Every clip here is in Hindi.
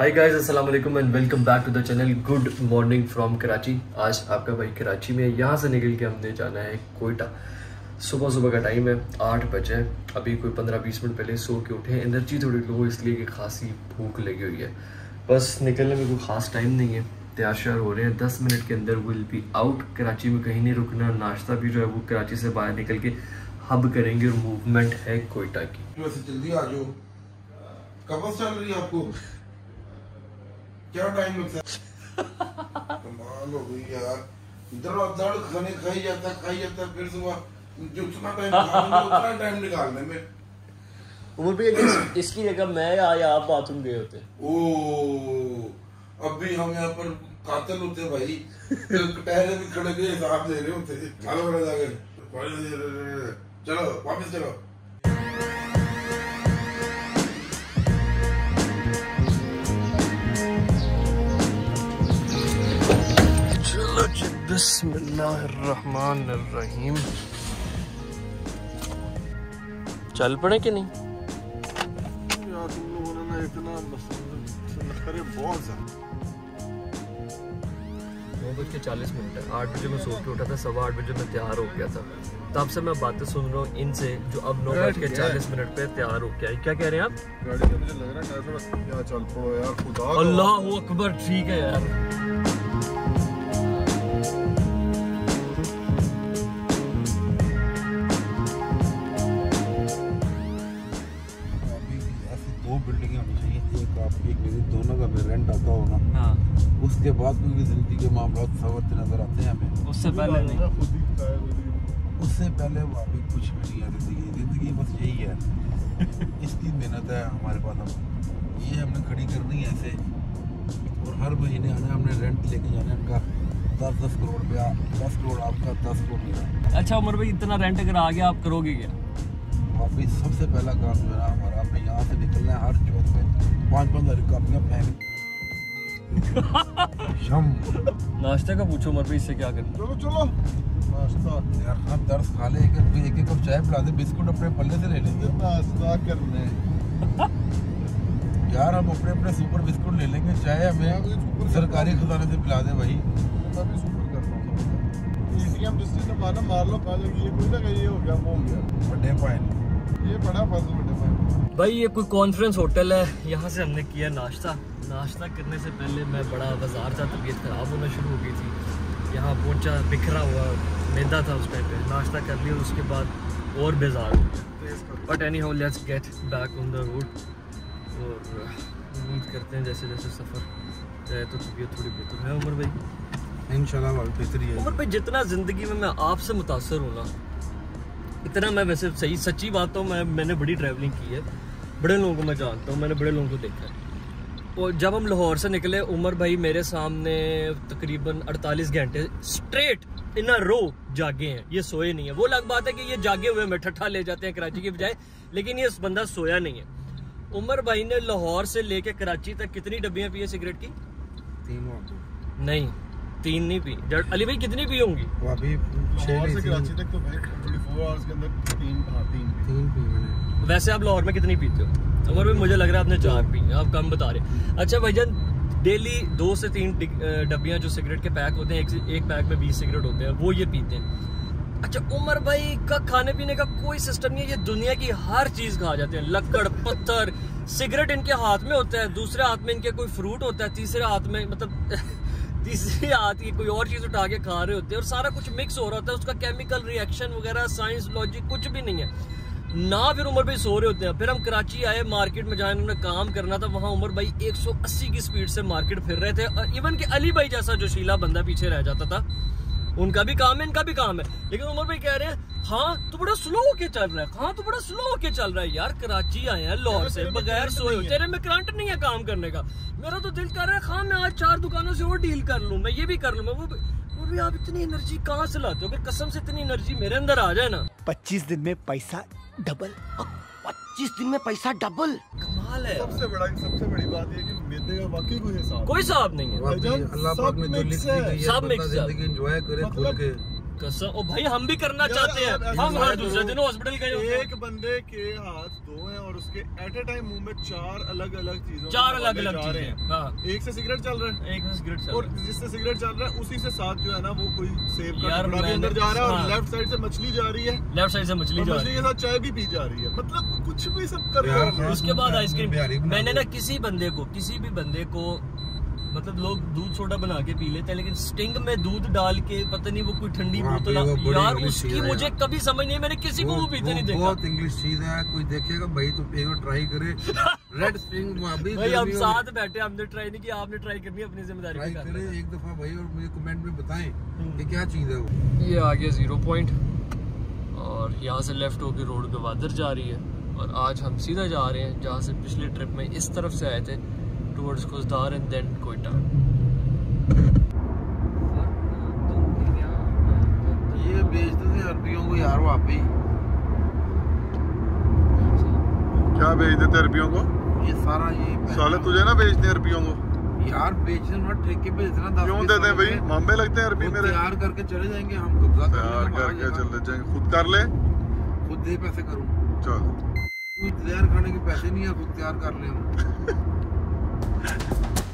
हाय गाइस अस्सलाम वालेकुम and welcome back to the channel good morning from Karachi आज आपका भाई कराची में यहाँ से निकल के हमने जाना है कोयटा। सुबह सुबह का टाइम है, आठ बजे। अभी कोई पंद्रह बीस मिनट पहले सो के उठे एनर्जी थोड़ी लो इसलिए कि खासी, भूख लगी हुई है। बस निकलने में कोई ख़ास टाइम नहीं है। तैयार श्यार हो रहे हैं। दस मिनट के अंदर विल बी आउट कराची में कहीं नहीं रुकना। नाश्ता भी जो है वो कराची से बाहर निकल के हब करेंगे और मूवमेंट है कोयटा की। जल्दी आ जाओ। कब चल रही है आपको? क्या टाइम लगता है? कमाल हो गई यार। इधर उधर खाने खाई जाता खाई जाता फिर सुबह जितना टाइम उतना टाइम निकालने में। उमर भी इस, इसकी जगह मैं या, या आप बाथरूम गए होते? ओ अब भी हम यहाँ पर कातल होते भाई। तो टहरे भी खड़े के हिसाब दे रहे होते। चलो वापस चलो। बिस्मिल्लाहिर्रहमानिर्रहीम। चल पड़े कि नहीं? यार तुम लोगों ने इतना नखरे बहुत नौ बज के चालीस मिनट है। आठ बजे मैं सो के उठा था सवा आठ बजे मैं तैयार हो गया था। तब से मैं बातें सुन रहा हूँ इनसे जो अब नौ बज के चालीस मिनट पे तैयार हो गया क्या कह रहे हैं आप? गाड़ी में मुझे लग रहा है कैसे चल पड़ो यार खुदा का अल्लाह अकबर ठीक है यार। उसके बाद उनकी ज़िंदगी के मामला सवरते नज़र आते हैं हमें। उससे पहले नहीं। उससे पहले वो अभी कुछ भी नहीं है ज़िंदगी। ज़िंदगी बस यही है। इसकी मेहनत है हमारे पास हम ये हमने खड़ी करनी है ऐसे और हर महीने आना हमने रेंट लेके जाना है। उनका दस दस करोड़ रुपया दस करोड़ आपका दस करोड़ मेरा। अच्छा उमर भाई इतना रेंट अगर आ गया आप करोगे क्या? अभी सबसे पहला काम जो है ना हमारा हमें यहाँ से निकलना है हर चौक पे। पाँच पाँच हज़ार कापियाँ फेंक शम नाश्ते का पूछो भाई इससे क्या करना? चलो चलो। नाश्ता। यार हम दर्द खा ले एक एक एक कप चाय पिला दे बिस्कुट अपने पल्ले से ले लेंगे नाश्ता करने। यार हम अपने अपने सुपर बिस्कुट ले लेंगे चाय हमें सरकारी खजाने से पिला दे भाई। हूँ। मारा मार लो कहा जाएगी ये कोई ना कहीं हो गया वो हो गया। बड़े पाइन ये बड़ा भाई। भाई ये कोई कॉन्फ्रेंस होटल है। यहाँ से हमने किया नाश्ता। नाश्ता करने से पहले मैं बड़ा बाज़ार था तबीयत ख़राब होना शुरू हो गई थी। यहाँ पहुँचा बिखरा हुआ मैदा था उस टाइम पे। नाश्ता कर लिया उसके बाद और बेजार। हो गया but anyhow let's get back on the road और उम्मीद करते हैं जैसे जैसे सफ़र जाए तो तबीयत थोड़ी बेहतर है उमर भाई। इन बेहतरी है। उमर भाई जितना ज़िंदगी में मैं आपसे मुतासर हूँ ना इतना मैं वैसे सही सच्ची बात तो मैं मैंने बड़ी ट्रैवलिंग की है। बड़े लोगों को मैं जानता हूँ मैंने बड़े लोगों को देखा है। और जब हम लाहौर से निकले उमर भाई मेरे सामने तकरीबन 48 घंटे स्ट्रेट इन रो जागे हैं। ये सोए नहीं है। वो अलग बात है कि ये जागे हुए में ठट्ठा ले जाते हैं कराची की बजाय लेकिन ये बंदा सोया नहीं है। उमर भाई ने लाहौर से लेके कराची तक कितनी डब्बियाँ पी है सिगरेट की? तीन नहीं। तीन नहीं पी अली भाई कितनी पी होंगी? अभी से कराची तक आवर्स के अंदर तीन तीन तीन पी मैंने। वैसे आप लाहौर में कितनी पीते हो? उमर भाई मुझे लग रहा है आपने चार पी आप कम बता रहे अच्छा भाईजान डेली दो से तीन डब्बियाँ जो सिगरेट के पैक होते हैं एक, एक पैक में बीस सिगरेट होते हैं वो ये पीते हैं। अच्छा उमर भाई का खाने पीने का कोई सिस्टम नहीं है ये दुनिया की हर चीज़ खा जाते हैं। लकड़ पत्थर सिगरेट इनके हाथ में होता है दूसरे हाथ में इनके कोई फ्रूट होता है तीसरे हाथ में मतलब तीसरे हाथ की कोई और चीज़ उठा के खा रहे होते हैं और सारा कुछ मिक्स हो रहा होता है, उसका केमिकल रिएक्शन वगैरह साइंस लॉजिक कुछ भी नहीं है। ना फिर उमर भाई सो रहे होते हैं। फिर हम कराची आए मार्केट में जहाँ उन्होंने काम करना था, वहाँ उमर भाई 180 की स्पीड से मार्केट फिर रहे थे। और इवन के अली भाई जैसा जोशीला बंदा पीछे रह जाता था उनका भी काम है इनका भी काम है। लेकिन उमर भाई कह रहे हैं हाँ तू बड़ा स्लो होके चल रहा है हाँ तू बड़ा स्लो होके चल रहा है यार कराची आए हैं लाहौर से बगैर सोए है। तेरे में करंट नहीं है काम करने का। मेरा तो दिल कर रहा है हाँ मैं आज चार दुकानों से और डील कर लूँ मैं ये भी कर लूँ मैं वो भी वो भी आप इतनी एनर्जी कहाँ से लाते हो? अगर कसम से इतनी एनर्जी मेरे अंदर आ जाए ना। पच्चीस दिन में पैसा डबल पच्चीस दिन में पैसा डबल कमाल है। सबसे बड़ा सबसे बड़ी बात ये कि मैदे का वाकई कोई हिसाब कोई साहब नहीं है। अल्लाह पाक ने जो लिख दी है, गई है सब मिक्स है। ज़िंदगी एंजॉय करे खुल मतलब के। कसम। ओ भाई हम भी करना चाहते हैं। हम हर दूसरे दिन हॉस्पिटल गए एक बंदे के हाथ दो हैं और उसके एट ए टाइम मुँह में चार अलग अलग चीज़ों चार अलग अलग चीज़ें। हैं। हाँ। एक से सिगरेट चल रहा है। एक में सिगरेट और जिससे सिगरेट चल रहा है उसी से साथ जो है ना वो कोई सेब का यार, भी अंदर जा रहा है हाँ। और लेफ़्ट साइड से मछली जा रही है। लेफ़्ट साइड से मछली जा मछली रही के है। साथ चाय भी पी जा रही है। मतलब कुछ भी सब कर रहे हैं। उसके बाद आइसक्रीम मैंने ना किसी बंदे को किसी भी बंदे को मतलब लोग दूध सोडा बना के पी लेते हैं लेकिन स्टिंग में दूध डाल के पता नहीं वो कोई ठंडी बोतल यार उसकी मुझे। कभी समझ नहीं मैंने किसी को वो पीते नहीं देखा। बहुत इंग्लिश चीज़ है कोई देखेगा भाई तो एक बार ट्राई करे। रेड अभी भाई हम साथ बैठे हमने ट्राई नहीं किया आपने ट्राई करनी अपनी ज़िम्मेदारी करे एक दफ़ा भाई और मुझे कमेंट में बताएँ हम्म। कि क्या चीज़ है वो। ये आ गया ज़ीरो पॉइंट और यहाँ से लेफ़्ट होकर रोड गवादर जा रही है और आज हम सीधा जा रहे हैं जहाँ से पिछले ट्रिप में इस तरफ़ से आए थे। Towards Khuzdar and then Quetta ये बेचते थे अरबियों को यार वहाँ पे क्या भेज देते अरबियों को? ये सारा ये साले तुझे ना भेजते अरबियों को। यार बेचने में ठेके पे इतना क्यों देते हैं भाई? मामले लगते हैं अरबी मेरे। तैयार करके चले जाएँगे हम कब्जा कर तैयार करके चले जाएँगे। खुद कर ले। खुद दे पैसे करूँ। चल। तू तैयार खाने के पैसे नहीं है खुद तैयार कर ले हम। ハハハハ!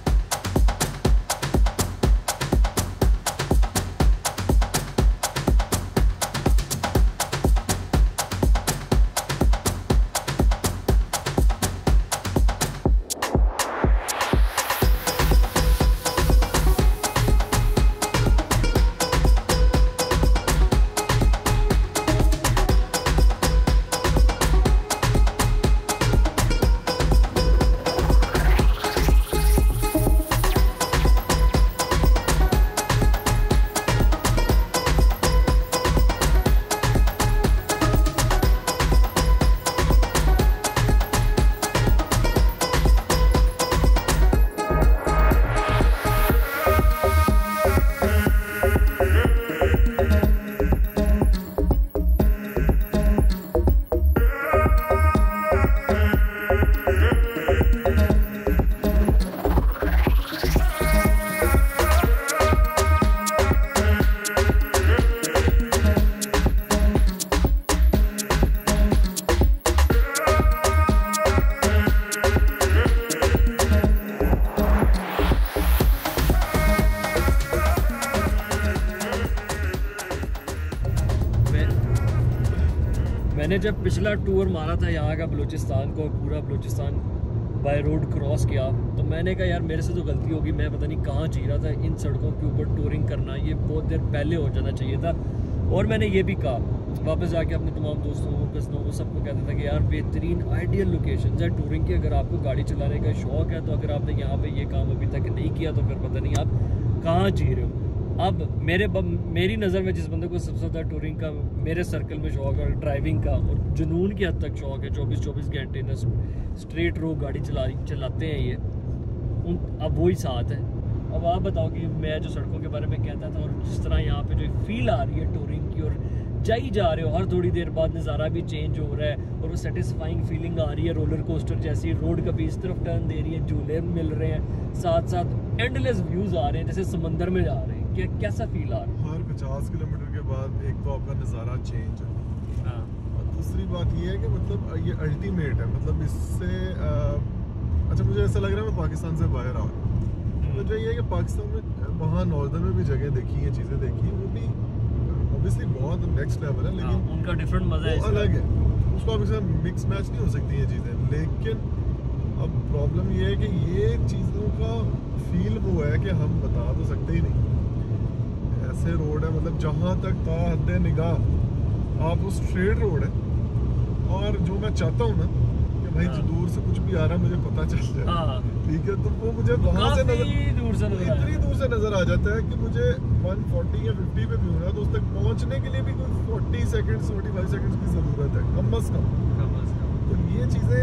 मैंने जब पिछला टूर मारा था यहाँ का बलूचिस्तान को, पूरा बलूचिस्तान बाय रोड क्रॉस किया तो मैंने कहा, यार, मेरे से तो गलती होगी, मैं पता नहीं कहाँ जी रहा था, इन सड़कों के ऊपर टूरिंग करना, ये बहुत देर पहले हो जाना चाहिए था। और मैंने ये भी कहा, वापस जाके अपने तमाम दोस्तों को कस्टों को सबको कहता था कि, यार, बेहतरीन आइडियल लोकेशन है टूरिंग की, अगर आपको गाड़ी चलाने का शौक है तो अगर आपने यहाँ पे ये काम अभी तक नहीं किया तो फिर पता नहीं आप कहाँ जी रहे हो। अब मेरे मेरी नज़र में जिस बंदे को सबसे ज़्यादा टूरिंग का, मेरे सर्कल में शौक है ड्राइविंग का और जुनून की हद तक शौक है चौबीस चौबीस घंटे न स्ट्रेट रो गाड़ी चला, चलाते हैं ये। उन, अब वही साथ है। अब आप बताओ कि मैं जो सड़कों के बारे में कहता था और जिस तरह यहाँ पे जो फील आ रही है टूरिंग की और जाई जा रहे हो, हर थोड़ी देर बाद नज़ारा भी चेंज हो रहा है और वो सेटिस्फाइंग फीलिंग आ रही है रोलर कोस्टर जैसी रोड कभी इस तरफ़ टर्न दे रही है, झूले मिल रहे हैं साथ साथ एंडलेस व्यूज़ आ रहे हैं, जैसे समंदर में जा रहे हैं। कैसा फील आ रहा है? हर पचास किलोमीटर के बाद एक तो आपका नज़ारा चेंज है। है। हाँ और दूसरी बात ये है कि मतलब ये अल्टीमेट है। मतलब इससे अच्छा मुझे ऐसा लग रहा है मैं पाकिस्तान से बाहर आ रहा हूँ। मुझे ये है कि पाकिस्तान में वहाँ नॉर्दर्न में भी जगह देखी है चीज़ें देखी हैं वो भी ऑब्वियसली बहुत नेक्स्ट लेवल है हाँ, लेकिन उनका डिफरेंट मज़ा है अलग है। उसको आप इसमें मिक्स मैच नहीं हो सकती ये चीज़ें। लेकिन अब प्रॉब्लम ये है कि ये चीज़ों का फील वो है कि हम बता तो सकते ही नहीं। ऐसे रोड है मतलब जहाँ तक था हद निगाह। आप वो स्ट्रेट रोड है। और जो मैं चाहता हूँ ना कि भाई जो हाँ। दूर से कुछ भी आ रहा है मुझे पता चल जाए। हाँ। ठीक है तो वो मुझे वहाँ से नज़र दूर से नज़र इतनी दूर से नज़र आ जाता है कि मुझे 140 या 50 पे भी हूँ ना तो उस तक पहुँचने के लिए भी कोई 40 सेकंड्स 45 सेकंड्स की ज़रूरत है कम अज कम। तो ये चीज़ें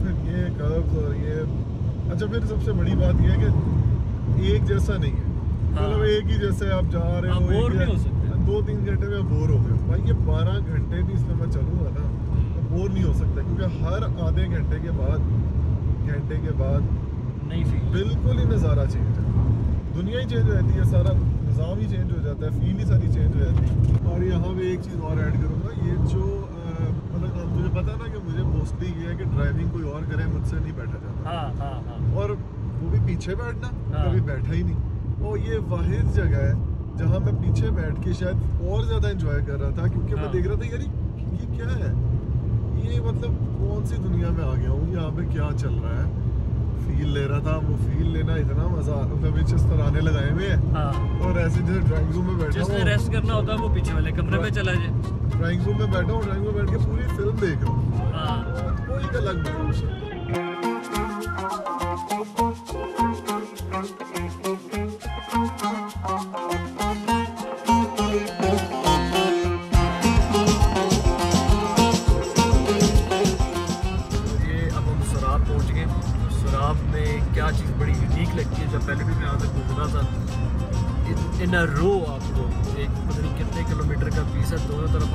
फिर ये कर्व्स और ये अच्छा फिर सबसे बड़ी बात यह है कि एक जैसा नहीं है। हाँ। मतलब एक ही जैसे आप जा रहे हाँ, हो बोर ही- हो सकते। दो तीन घंटे में बोर हो गए भाई ये बारह घंटे भी इसमें मैं चलूँगा ना तो बोर नहीं हो सकता क्योंकि हर आधे घंटे के बाद घंटे के बाद नहीं फील बिल्कुल ही नज़ारा चेंज है दुनिया ही चेंज हो जाती है सारा निज़ाम ही चेंज हो जाता है फील ही सारी चेंज हो जाती है। और यहाँ पे एक चीज़ और ऐड करूँगा ये जो मतलब मुझे पता ना कि मुझे मोस्टली ये है कि ड्राइविंग कोई और करे मुझसे नहीं बैठा जाता। हाँ हाँ हाँ। और वो भी पीछे बैठना हाँ। कभी बैठा ही नहीं। और ये वाहिद जगह है जहाँ मैं पीछे बैठ के शायद और ज़्यादा इंजॉय कर रहा था क्योंकि हाँ। मैं देख रहा था यार ये क्या है? ये मतलब कौन सी दुनिया में आ गया हूँ यहाँ पे क्या चल रहा है? फील ले रहा था वो फील लेना इतना मज़ा आ रहा था बीच इस तराने लगाए हुए हैं। हाँ। और ऐसे जैसे ड्राइंग रूम में बैठा जिसने रेस्ट करना होता है वो पीछे वाले कमरे में चला जाए। ड्राइंग रूम में बैठा हूँ ड्राइंग रूम में बैठ के पूरी फ़िल्म देख रहा हूँ। हाँ। वो एक अलग मज़ा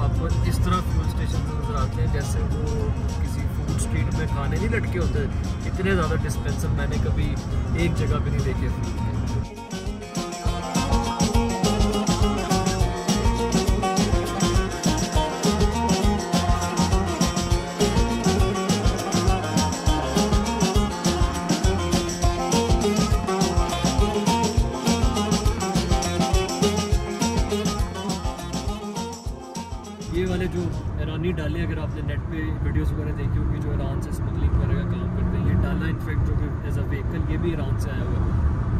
आपको इस तरह फ्यूल स्टेशन नज़र आते हैं, जैसे वो किसी फ़ूड स्ट्रीट में खाने नहीं लटके होते इतने ज़्यादा डिस्पेंसर मैंने कभी एक जगह पर नहीं देखे। वीडियोस वगैरह देखी होगी जो ईरान से स्मगलिंग वगैरह का काम करते हैं। ये डाला इनफैक्ट जो कि एज अ व्हीकल ये भी ईरान से आया हुआ है।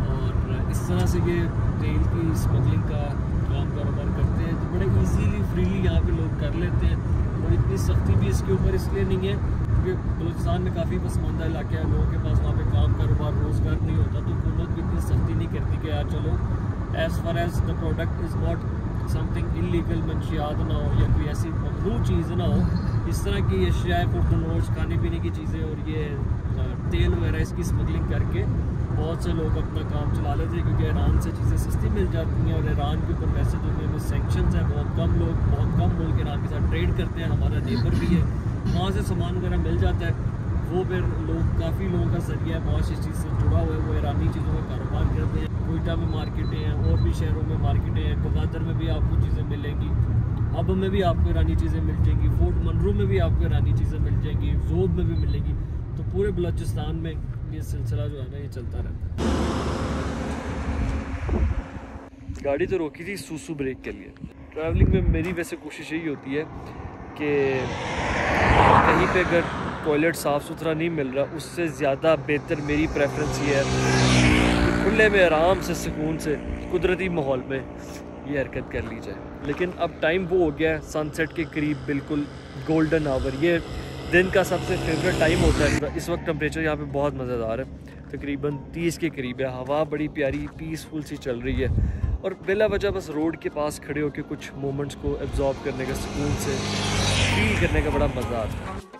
और इस तरह से ये तेल की स्मगलिंग का काम कारोबार करते हैं। तो बड़े ईजीली फ्रीली यहाँ पे लोग कर लेते हैं। और इतनी सख्ती भी इसके ऊपर इसलिए नहीं है, क्योंकि बलूचिस्तान में काफ़ी पसमानदा इलाके हैं। लोगों के पास वहाँ पे काम, कारोबार, रोज़गार नहीं होता। तो हुकूमत भी इतनी सख्ती नहीं करती कि यार चलो as far as the product is not something illegal मंशियात ना हो या कोई ऐसी ममनू चीज़ ना हो इस तरह की अशियाए पुरतनोश खाने पीने की चीज़ें और ये तेल वगैरह इसकी स्मगलिंग करके बहुत से लोग अपना काम चला लेते हैं क्योंकि ईरान से चीज़ें सस्ती मिल जाती हैं और ईरान के ऊपर वैसे दुनिया में सेंक्शन हैं। बहुत कम लोग, बहुत कम मुल्क ईरान के साथ ट्रेड करते हैं। हमारा नेबर भी है। वहाँ से सामान वगैरह मिल जाता है। वो फिर लोग, काफ़ी लोगों का ज़रिया है। बहुत इस चीज़ से जुड़ा हुआ है। वो ईरानी चीज़ों का कारोबार करते हैं। कोयटा में मार्केटें हैं, और भी शहरों में मार्केटें हैं। गवादर में भी आपको चीज़ें मिलेंगी। अब में भी आपको ईरानी चीज़ें मिल जाएँगी, फोर्ट मनरू में भी आपको ईरानी चीज़ें मिल जाएँगी, जोब में भी मिलेंगी। तो पूरे बलोचिस्तान में ये सिलसिला जो है ना, ये चलता रहता है। गाड़ी तो रोकी थी सूसू ब्रेक के लिए। ट्रैवलिंग में मेरी वैसे कोशिश यही होती है कि कहीं पे अगर टॉयलेट साफ़ सुथरा नहीं मिल रहा, उससे ज़्यादा बेहतर मेरी प्रेफरेंस ये है खुले में आराम से, सुकून से, कुदरती माहौल में ये हरकत कर ली जाए। लेकिन अब टाइम वो हो गया है सनसेट के करीब बिल्कुल गोल्डन आवर ये दिन का सबसे फेवरेट टाइम होता है। इस वक्त टम्परेचर यहाँ पे बहुत मज़ेदार है। तकरीबन 30 के करीब है। हवा बड़ी प्यारी पीसफुल सी चल रही है। और बिला वजह बस रोड के पास खड़े होकर कुछ मोमेंट्स को एब्जॉर्ब करने का, सुकून से फील करने का बड़ा मज़ा आता है।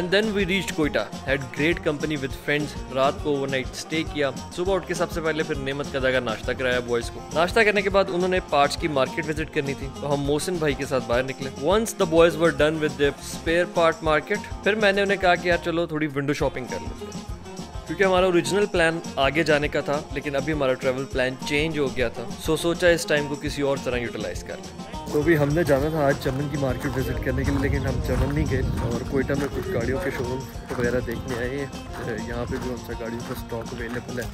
And then we reach Quetta had great company with friends रात को ओवरनाइट स्टे किया। सुबह उठ के सबसे पहले फिर नेमत कदा का नाश्ता कराया बॉयज़ को। नाश्ता करने के बाद उन्होंने पार्ट्स की मार्केट विज़िट करनी थी। तो हम मोहसिन भाई के साथ बाहर निकले। Once the boys were done with spare part market फिर मैंने उन्हें कहा कि यार चलो थोड़ी विंडो शॉपिंग कर लेते हैं। क्योंकि हमारा ओरिजिनल प्लान आगे जाने का था, लेकिन अभी हमारा ट्रैवल प्लान चेंज हो गया था। सो सोचा इस टाइम को किसी और तरह यूटिलाइज कर लें। तो भी हमने जाना था आज चमन की मार्केट विज़िट करने के लिए, लेकिन हम चमन नहीं गए और कोयटा में कुछ गाड़ियों के शोरूम वगैरह देखने आए हैं। यहाँ पे जो हमसे गाड़ियों का स्टॉक अवेलेबल है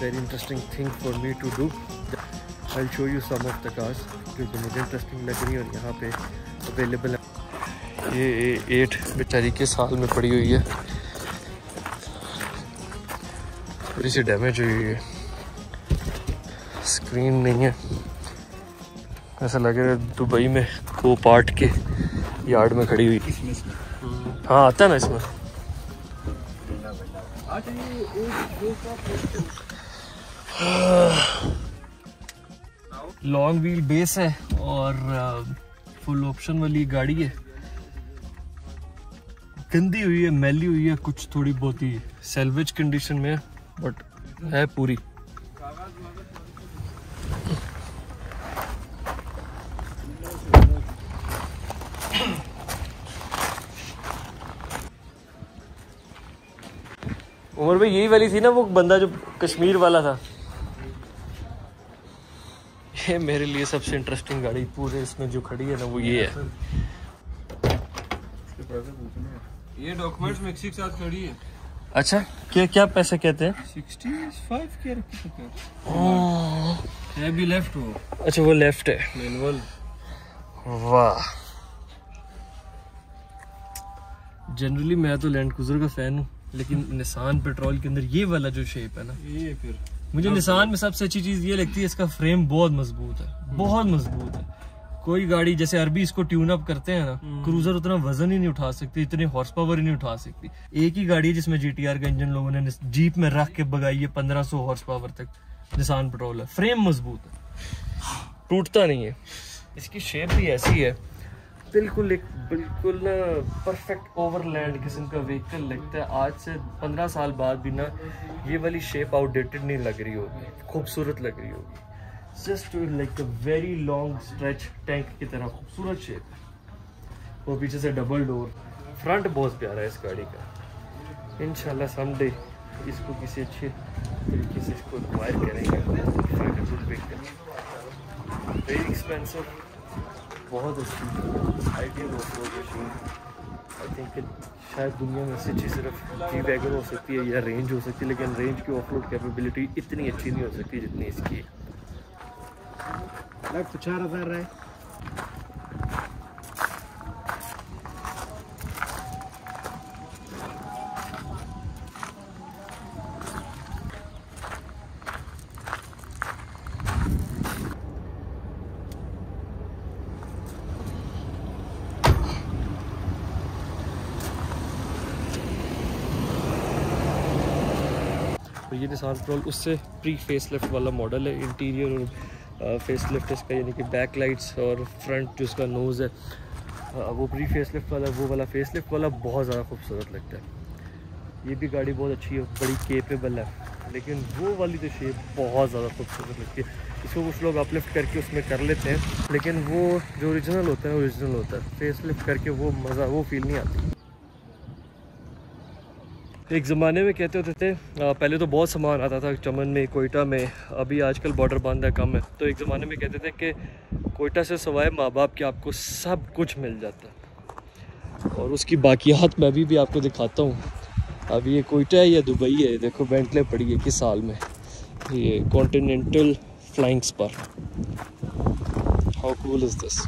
very interesting thing for me to do I show you some of the cars जो कि मुझे इंटरेस्टिंग लग रही है और यहाँ पे अवेलेबल है। ये एट बेचारी के साल में पड़ी हुई है। थोड़ी सी डैमेज हुई है। स्क्रीन नहीं है। ऐसा लग रहा है दुबई में को पार्ट के यार्ड में खड़ी हुई हाँ आता है ना इसमें। लॉन्ग व्हील बेस है और फुल ऑप्शन वाली गाड़ी है। गंदी हुई है मैली हुई है कुछ थोड़ी बहुत ही सेल्वेज कंडीशन में है बट है पूरी। उमर भाई यही वाली थी ना वो बंदा जो कश्मीर वाला था। ये मेरे लिए सबसे इंटरेस्टिंग गाड़ी पूरे इसमें जो खड़ी है ना वो ये है। ये डॉक्यूमेंट्स मैक्सी के साथ खड़ी है। अच्छा क्या क्या पैसे कहते हैं? 65 के रखी है भी लेफ़्ट हो अच्छा वो लेफ़्ट है। मैनुअल वाह। जनरली मैं तो लैंड क्रूजर का फ़ैन हूँ। लेकिन निशान पेट्रोल के अंदर ये वाला जो शेप है ना ये फिर। मुझे निशान में सबसे अच्छी चीज़ ये लगती है इसका फ्रेम बहुत मज़बूत है बहुत मज़बूत है। कोई गाड़ी जैसे अरबी इसको ट्यून अप करते हैं ना क्रूजर उतना वज़न ही नहीं उठा सकती इतनी हॉर्स पावर ही नहीं उठा सकती। एक ही गाड़ी है जिसमें जीटीआर का इंजन लोगों ने जीप में रख के बगाई है पंद्रह सौ हॉर्स पावर तक निशान पेट्रोल है। फ्रेम मज़बूत है। टूटता नहीं है। इसकी शेप भी ऐसी है बिल्कुल एक, बिल्कुल ना परफेक्ट ओवरलैंड किस्म का व्हीकल लगता है। आज से पंद्रह साल बाद भी ना ये वाली शेप आउटडेटेड नहीं लग रही होगी, खूबसूरत लग रही होगी। Just like a very long stretch tank की तरह खूबसूरत शेप वो पीछे से डबल डोर फ्रंट बहुत प्यारा है इस गाड़ी का। इनशाला समडे इसको किसी अच्छे तरीके से इसको एक्वायर करेंगे। वेरी एक्सपेंसिव बहुत अच्छी off road machine I think शायद दुनिया में से चीज़ सिर्फ़ जी वैगन हो सकती है या रेंज हो सकती है, लेकिन रेंज की ऑफ़ रोड कैपेबिलिटी इतनी अच्छी नहीं हो सकती जितनी इसकी है। लाख तो चार हज़ार है। निसान पेट्रोल उससे प्री फेस लिफ्ट वाला मॉडल है इंटीरियर और फेस लिफ्ट इसका, यानी कि बैक लाइट्स और फ्रंट जो इसका नोज़ है वो प्री फेस लिफ्ट वाला, वो वाला फेस लिफ्ट वाला बहुत ज़्यादा खूबसूरत लगता है। ये भी गाड़ी बहुत अच्छी है, बड़ी केपेबल है, लेकिन वो वाली तो शेप बहुत ज़्यादा खूबसूरत लगती है। इसको कुछ लोग अपलिफ्ट करके उसमें कर लेते हैं, लेकिन वो जो ओरिजिनल होता है ओरिजिनल होता है। फेस लिफ्ट करके वो मज़ा, वो फील नहीं आती। एक ज़माने में कहते होते थे पहले तो बहुत सामान आता था चमन में, कोयटा में, अभी आजकल बॉर्डर बंद है, कम है। तो एक ज़माने में कहते थे कि कोयटा से सवाए माँ बाप के आपको सब कुछ मिल जाता और उसकी बाकियात मैं अभी भी आपको दिखाता हूँ। अभी ये कोयटा है, या दुबई है, देखो बेंटले पड़ी है किस साल में। ये Continental Flying Spur how cool is this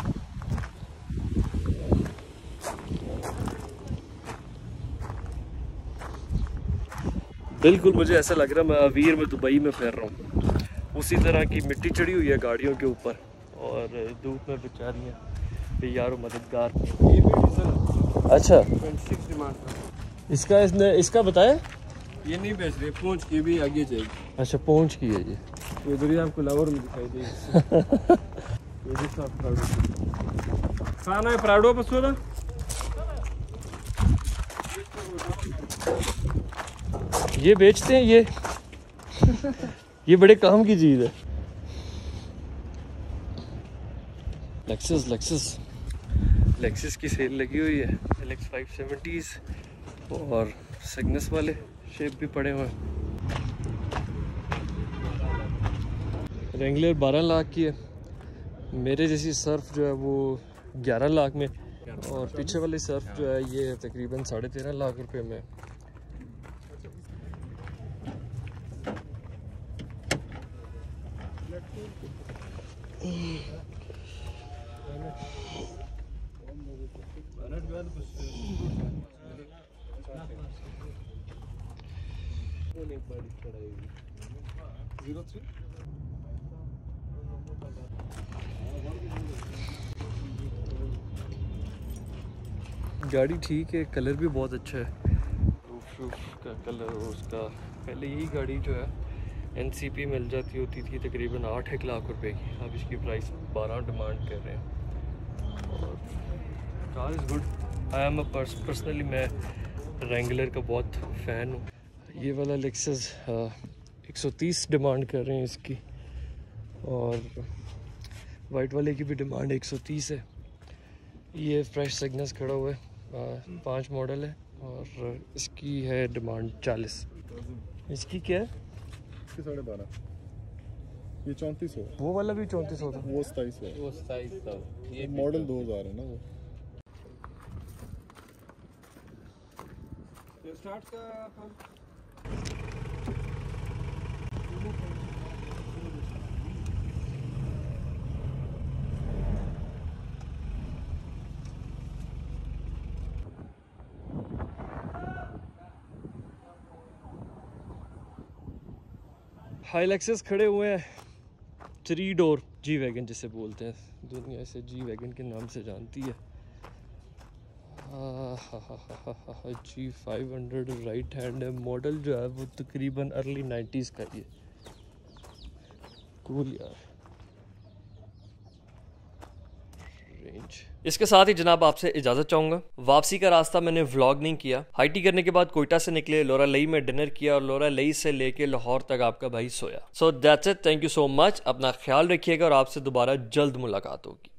बिल्कुल मुझे ऐसा लग रहा है मैं अवीर में दुबई में फिर रहा हूँ। उसी तरह की मिट्टी चढ़ी हुई है गाड़ियों के ऊपर और धूप में बेचारियाँ बेयारो मददगार। अच्छा। 26 इसका इसने इसका बताया? ये नहीं बेच रहे पहुँच के भी आगे जाएगी। अच्छा पहुँच की है ये। इधर ही आपको लाहौर में दिखाई देगी। खाना है प्राडो बस ये बेचते हैं, ये। ये बड़े काम की चीज़ है। लेक्सस लेक्सस लेक्सस की सेल लगी हुई है एल एक्स फाइव सेवेंटीज़ और सिग्नस वाले शेप भी पड़े हुए हैं। रेंगलर बारह लाख की है। मेरे जैसी सर्फ जो है वो ग्यारह लाख में, और पीछे वाली सर्फ जो है ये तकरीबन साढ़े तेरह लाख रुपए में। गाड़ी ठीक है, कलर भी बहुत अच्छा है। रूफ रूफ का कलर और उसका, पहले यही गाड़ी जो है एनसीपी मिल जाती होती थी तकरीबन आठ एक लाख रुपए की। अब इसकी प्राइस बारह डिमांड कर रहे हैं। और car is good I am personally मैं रेंगुलर का बहुत फ़ैन हूँ। ये वाला लेक्सस एक सौ तीस डिमांड कर रहे हैं इसकी। और वाइट वाले की भी डिमांड एक सौ तीस है। ये फ्रेश सिग्नस खड़ा हुआ है। पाँच मॉडल है। और इसकी है डिमांड चालीस। इसकी क्या है? इसके साढ़े बारह। ये चौंतीस हो। वो वाला भी चौंतीस होता वो सताईस हो। वो सताईस सौ ये मॉडल दो हज़ार है ना वो। हाईलैक्सेस खड़े हुए हैं। थ्री डोर जी वैगन जिसे बोलते हैं। दुनिया इसे जी वैगन के नाम से जानती है। G five hundred right hand है। मॉडल जो है वो तकरीबन अर्ली नाइन्टीज़ का ही है। कूल यार। इसके साथ ही जनाब आपसे इजाज़त चाहूँगा। वापसी का रास्ता मैंने व्लॉग नहीं किया। हाइटी करने के बाद कोयटा से निकले लोरा लई में डिनर किया और लोरा लई से लेके लाहौर तक आपका भाई सोया। So that's it thank you so much अपना ख्याल रखिएगा और आपसे दोबारा जल्द मुलाकात होगी।